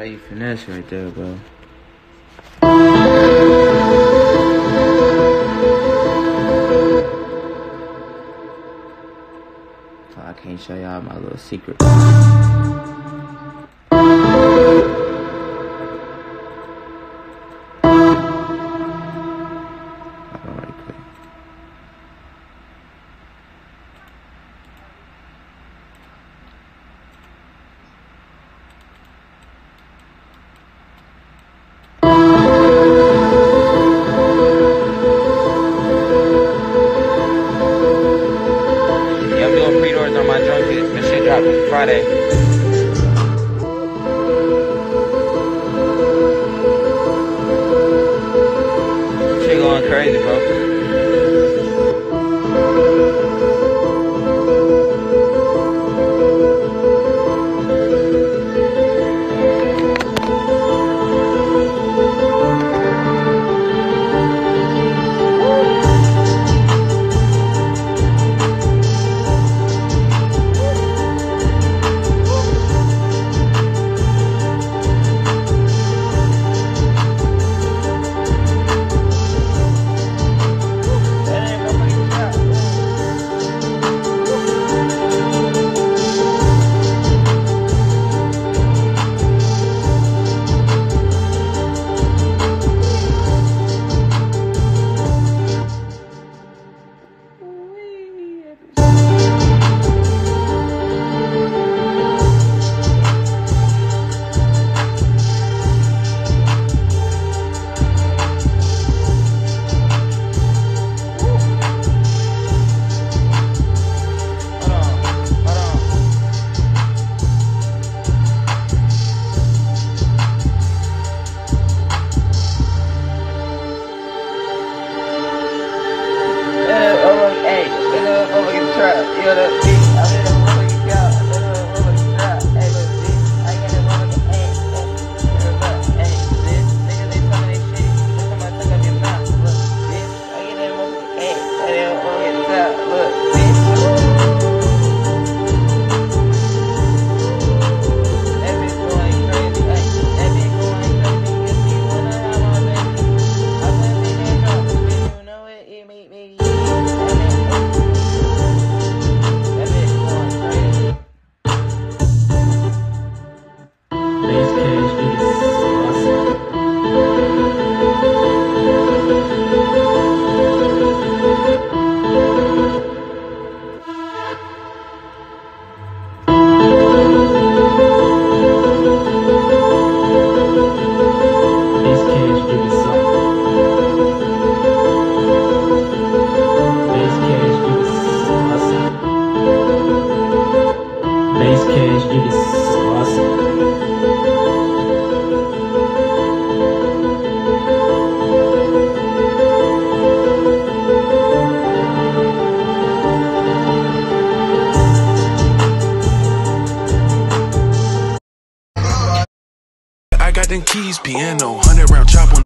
How you finesse right there, bro? I can't show y'all my little secret. Friday. you're the Seven keys, piano, hundred round chop on